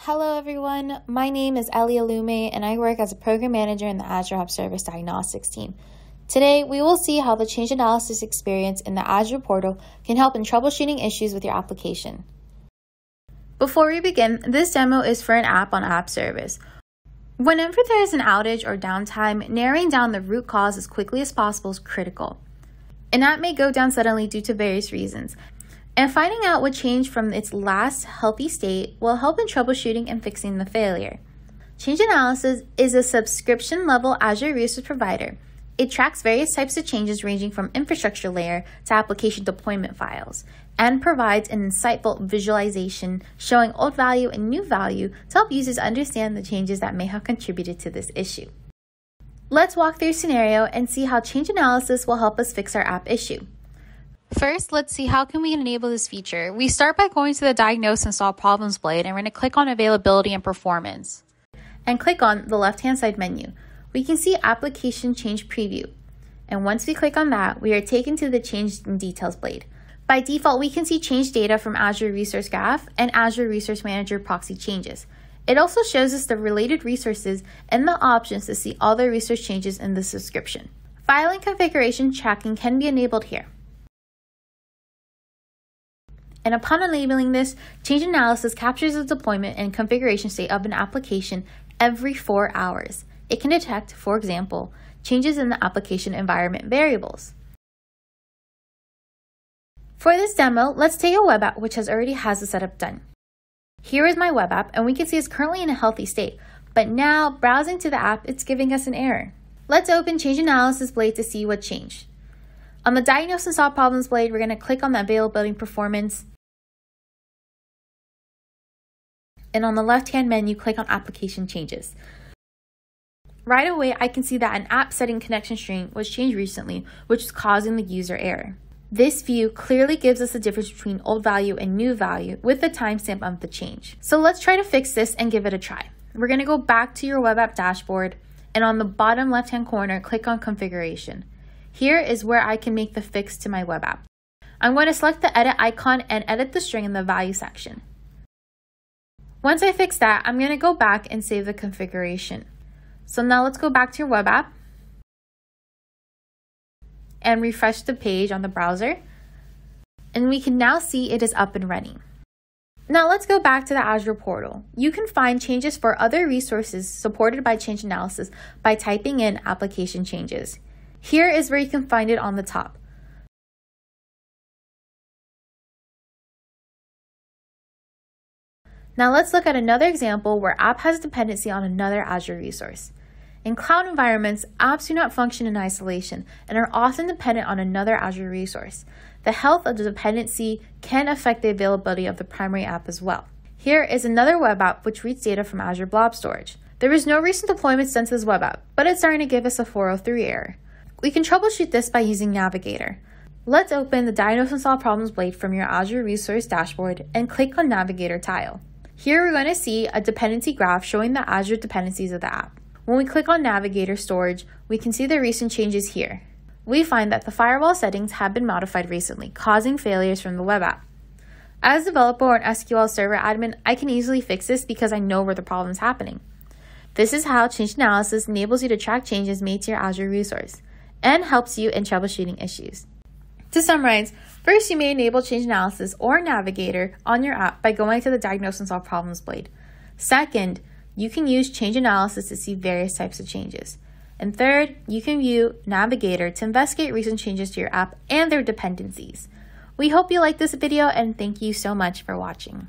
Hello everyone, my name is Ellie Alume and I work as a program manager in the Azure App Service Diagnostics team. Today, we will see how the change analysis experience in the Azure portal can help in troubleshooting issues with your application. Before we begin, this demo is for an app on App Service. Whenever there is an outage or downtime, narrowing down the root cause as quickly as possible is critical. An app may go down suddenly due to various reasons, and finding out what changed from its last healthy state will help in troubleshooting and fixing the failure. Change Analysis is a subscription level Azure resource provider. It tracks various types of changes ranging from infrastructure layer to application deployment files and provides an insightful visualization showing old value and new value to help users understand the changes that may have contributed to this issue. Let's walk through scenario and see how change analysis will help us fix our app issue. First, let's see how can we enable this feature. We start by going to the Diagnose and Solve Problems blade and we're going to click on Availability and Performance and click on the left-hand side menu. We can see Application Change Preview. And once we click on that, we are taken to the Change in Details blade. By default, we can see change data from Azure Resource Graph and Azure Resource Manager proxy changes. It also shows us the related resources and the options to see all the resource changes in the subscription. File and configuration tracking can be enabled here and upon enabling this, change analysis captures the deployment and configuration state of an application every four hours. It can detect, for example, changes in the application environment variables. For this demo, let's take a web app which has already has the setup done. Here is my web app and we can see it's currently in a healthy state, but now browsing to the app, it's giving us an error. Let's open Change Analysis Blade to see what changed. On the Diagnose and Solve Problems blade, we're going to click on the Availability Performance and on the left-hand menu, click on Application Changes. Right away, I can see that an app setting connection string was changed recently, which is causing the user error. This view clearly gives us the difference between old value and new value with the timestamp of the change. So let's try to fix this and give it a try. We're going to go back to your web app dashboard and on the bottom left hand corner, click on configuration. Here is where I can make the fix to my web app. I'm going to select the edit icon and edit the string in the value section. Once I fix that, I'm going to go back and save the configuration. So now let's go back to your web app and refresh the page on the browser. And we can now see it is up and running. Now let's go back to the Azure portal. You can find changes for other resources supported by change analysis by typing in application changes. Here is where you can find it on the top. Now let's look at another example where app has a dependency on another Azure resource. In cloud environments, apps do not function in isolation and are often dependent on another Azure resource. The health of the dependency can affect the availability of the primary app as well. Here is another web app which reads data from Azure Blob Storage. There is no recent deployment since this web app, but it's starting to give us a 403 error. We can troubleshoot this by using Navigator. Let's open the Diagnose and Solve Problems blade from your Azure Resource dashboard and click on Navigator tile. Here we're going to see a dependency graph showing the Azure dependencies of the app. When we click on Navigator Storage, we can see the recent changes here. We find that the firewall settings have been modified recently, causing failures from the web app. As a developer or an SQL Server admin, I can easily fix this because I know where the problem is happening. This is how Change Analysis enables you to track changes made to your Azure resource and helps you in troubleshooting issues. To summarize, first you may enable change analysis or navigator on your app by going to the diagnose and solve problems blade. Second, you can use change analysis to see various types of changes. And third, you can view Navigator to investigate recent changes to your app and their dependencies. We hope you like this video and thank you so much for watching.